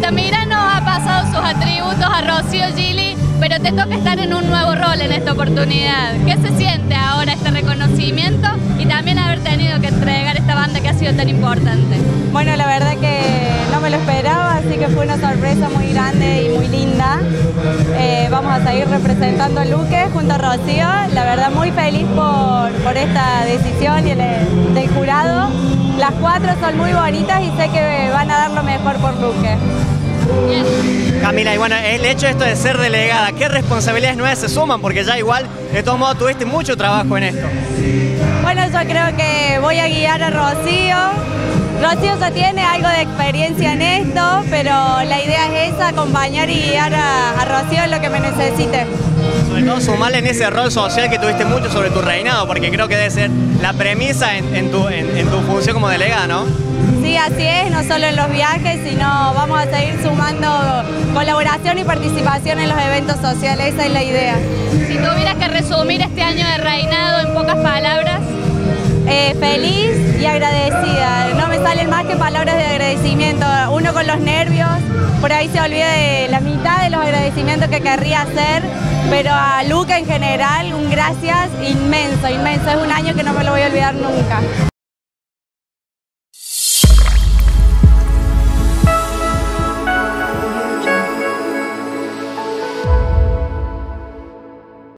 Altamira nos ha pasado sus atributos a Rocío Gili, pero te toca estar en un nuevo rol en esta oportunidad. ¿Qué se siente ahora este reconocimiento y también haber tenido que entregar esta banda que ha sido tan importante? Bueno, la verdad que no me lo esperaba, así que fue una sorpresa muy grande y muy linda. Eh, vamos a seguir representando a Luque junto a Rocío, la verdad muy feliz por, por esta decisión y el, del jurado las cuatro son muy bonitas y sé que van a dar lo mejor por Luque. Camila, y bueno, el hecho de esto de ser delegada, ¿qué responsabilidades nuevas se suman? Porque ya igual, de todos modos, tuviste mucho trabajo en esto. Bueno, yo creo que voy a guiar a Rocío. Rocío ya tiene algo de experiencia en esto, pero la idea es esa, acompañar y guiar a, Rocío en lo que me necesite. Sobre todo sumarle en ese rol social que tuviste mucho sobre tu reinado, porque creo que debe ser la premisa en, tu, en tu función como delegada, ¿no? Sí, así es, no solo en los viajes, sino vamos a seguir sumando colaboración y participación en los eventos sociales, esa es la idea. Si tuvieras que resumir este año de reinado en pocas palabras. Eh, feliz y agradecida, no me salen más que palabras de agradecimiento, los nervios, por ahí se olvida de la mitad de los agradecimientos que querría hacer, pero a Luca en general un gracias inmenso, inmenso, es un año que no me lo voy a olvidar nunca.